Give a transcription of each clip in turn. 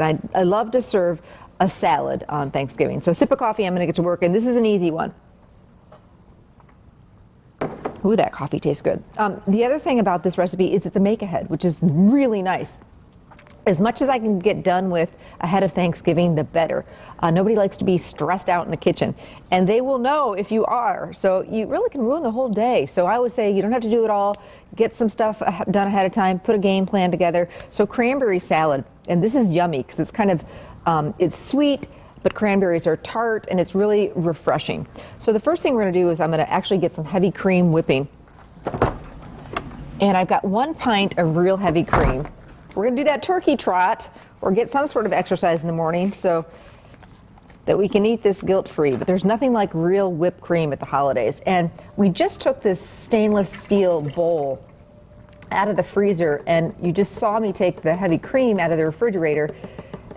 I, I love to serve a salad on Thanksgiving. So sip of coffee, I'm going to get to work, and this is an easy one. Ooh, that coffee tastes good. Um, the other thing about this recipe is it's a make ahead, which is really nice. As much as I can get done with ahead of Thanksgiving, the better. Uh, nobody likes to be stressed out in the kitchen, and they will know if you are. So you really can ruin the whole day. So I always say you don't have to do it all. Get some stuff done ahead of time. Put a game plan together. So cranberry salad, and this is yummy because it's kind of um, it's sweet but cranberries are tart and it's really refreshing. So the first thing we're going to do is I'm going to actually get some heavy cream whipping. And I've got one pint of real heavy cream. We're going to do that turkey trot or get some sort of exercise in the morning so that we can eat this guilt-free. But there's nothing like real whipped cream at the holidays. And we just took this stainless steel bowl out of the freezer and you just saw me take the heavy cream out of the refrigerator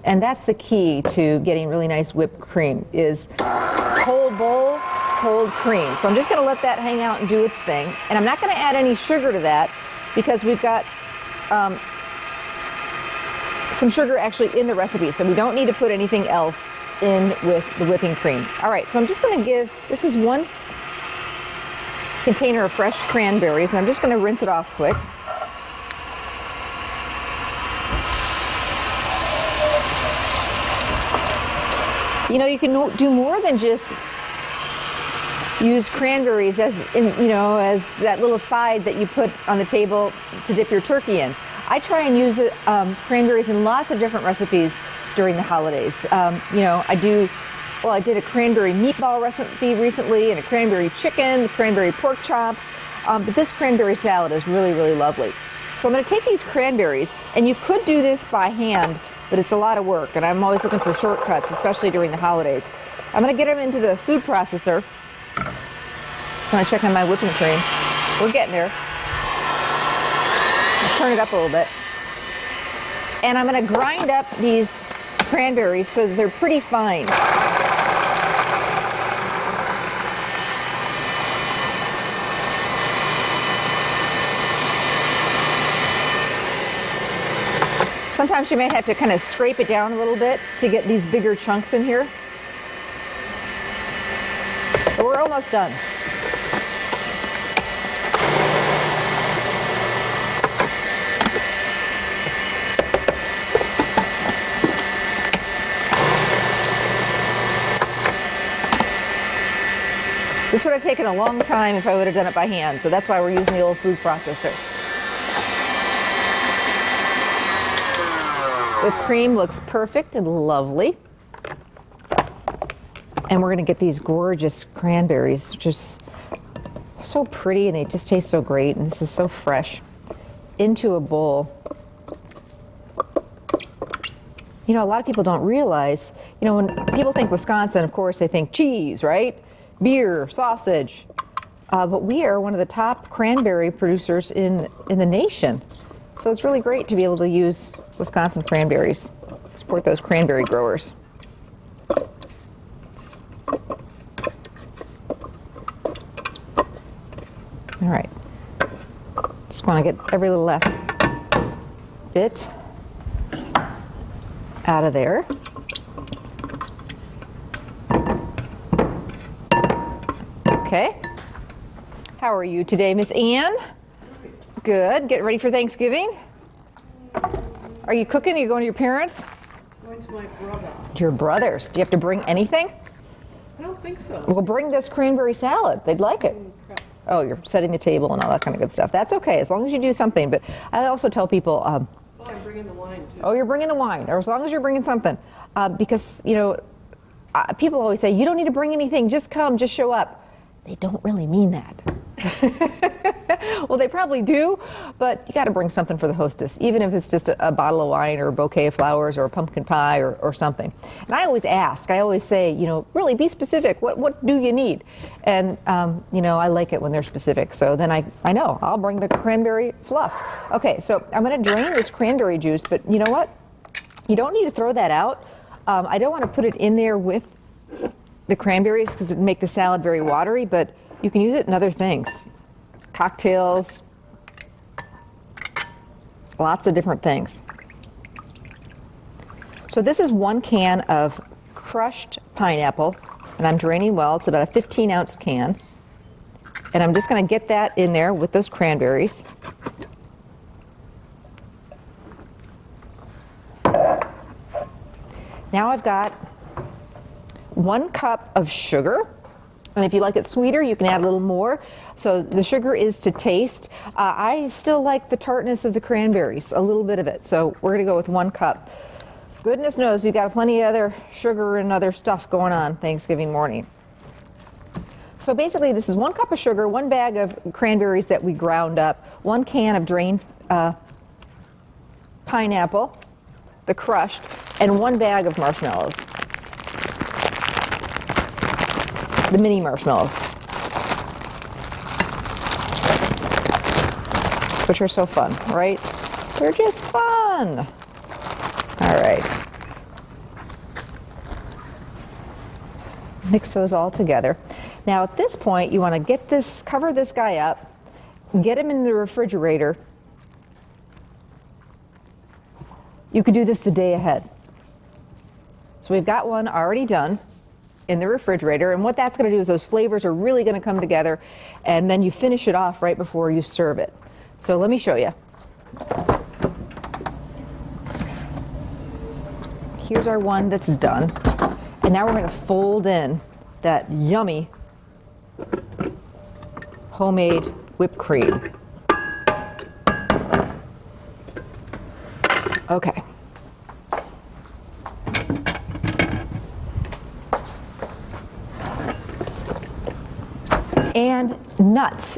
and that's the key to getting really nice whipped cream is cold bowl, cold cream. So I'm just going to let that hang out and do its thing. And I'm not going to add any sugar to that because we've got um, some sugar actually in the recipe. So we don't need to put anything else in with the whipping cream. All right, so I'm just going to give, this is one container of fresh cranberries, and I'm just going to rinse it off quick. You know, you can do more than just use cranberries as in, you know as that little side that you put on the table to dip your turkey in. I try and use um, cranberries in lots of different recipes during the holidays. Um, you know, I do. Well, I did a cranberry meatball recipe recently, and a cranberry chicken, cranberry pork chops. Um, but this cranberry salad is really, really lovely. So I'm going to take these cranberries, and you could do this by hand but it's a lot of work, and I'm always looking for shortcuts, especially during the holidays. I'm going to get them into the food processor. Just to check on my whipping cream. We're getting there. I'll turn it up a little bit. And I'm going to grind up these cranberries so they're pretty fine. Sometimes you may have to kind of scrape it down a little bit to get these bigger chunks in here. But we're almost done. This would have taken a long time if I would have done it by hand, so that's why we're using the old food processor. The cream looks perfect and lovely. And we're going to get these gorgeous cranberries, just so pretty and they just taste so great. And this is so fresh into a bowl. You know, a lot of people don't realize, you know, when people think Wisconsin, of course, they think cheese, right? Beer, sausage. Uh, but we are one of the top cranberry producers in, in the nation. So it's really great to be able to use Wisconsin cranberries. Support those cranberry growers. All right. Just want to get every little last bit out of there. Okay. How are you today, Miss Ann? Good. Getting ready for Thanksgiving? Are you cooking? Are you going to your parents? Going to my brother. Your brothers. Do you have to bring anything? I don't think so. Well, bring this cranberry salad. They'd like it. Oh, you're setting the table and all that kind of good stuff. That's okay, as long as you do something. But I also tell people, um, Oh, I'm bringing the wine too. oh, you're bringing the wine, or as long as you're bringing something. Uh, because, you know, uh, people always say, you don't need to bring anything, just come, just show up. They don't really mean that. well, they probably do, but you got to bring something for the hostess, even if it's just a, a, bottle of wine or a bouquet of flowers or a pumpkin pie or, or something. And I always ask, I always say, you know, really be specific. What, what do you need? And, um, you know, I like it when they're specific. So then I, I know I'll bring the cranberry fluff. Okay, so I'm going to drain this cranberry juice, but you know what? You don't need to throw that out. Um, I don't want to put it in there with the cranberries because it'd make the salad very watery, but you can use it in other things. Cocktails, lots of different things. So this is one can of crushed pineapple, and I'm draining well. It's about a 15 ounce can. And I'm just going to get that in there with those cranberries. Now I've got one cup of sugar. And if you like it sweeter, you can add a little more. So the sugar is to taste. Uh, I still like the tartness of the cranberries, a little bit of it. So we're going to go with one cup. Goodness knows you've got plenty of other sugar and other stuff going on Thanksgiving morning. So basically, this is one cup of sugar, one bag of cranberries that we ground up, one can of drained uh, pineapple, the crushed, and one bag of marshmallows. The mini marshmallows. Which are so fun, right? They're just fun. All right. Mix those all together. Now at this point, you want to get this, cover this guy up, get him in the refrigerator. You could do this the day ahead. So we've got one already done in the refrigerator, and what that's going to do is those flavors are really going to come together, and then you finish it off right before you serve it. So let me show you. Here's our one that's done. And now we're going to fold in that yummy homemade whipped cream. Okay. And nuts,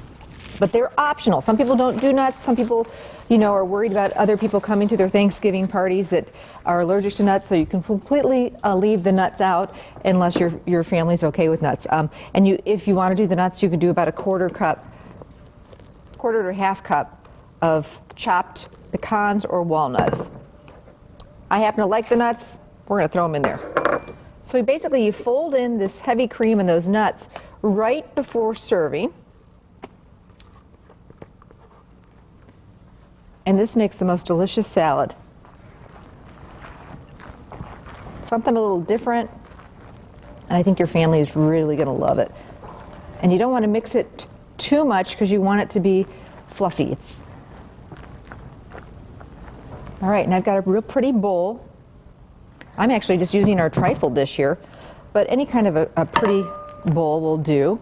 but they're optional. Some people don't do nuts. Some people, you know, are worried about other people coming to their Thanksgiving parties that are allergic to nuts. So you can completely uh, leave the nuts out unless your your family's okay with nuts. Um, and you, if you want to do the nuts, you can do about a quarter cup, quarter to half cup of chopped pecans or walnuts. I happen to like the nuts. We're going to throw them in there. So basically, you fold in this heavy cream and those nuts right before serving. And this makes the most delicious salad. Something a little different, and I think your family is really going to love it. And you don't want to mix it too much because you want it to be fluffy. It's all right, and I've got a real pretty bowl. I'm actually just using our trifle dish here, but any kind of a, a pretty bowl will do.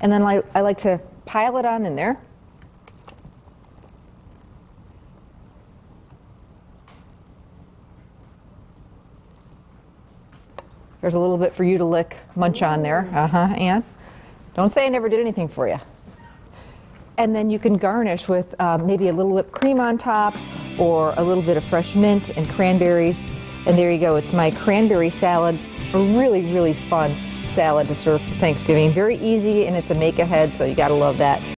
And then I, I like to pile it on in there. There's a little bit for you to lick, munch on there. Uh huh, Anne. Don't say I never did anything for you. And then you can garnish with uh, maybe a little whipped cream on top or a little bit of fresh mint and cranberries. And there you go. It's my cranberry salad. A really, really fun salad to serve for Thanksgiving. Very easy and it's a make ahead, so you got to love that.